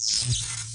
you.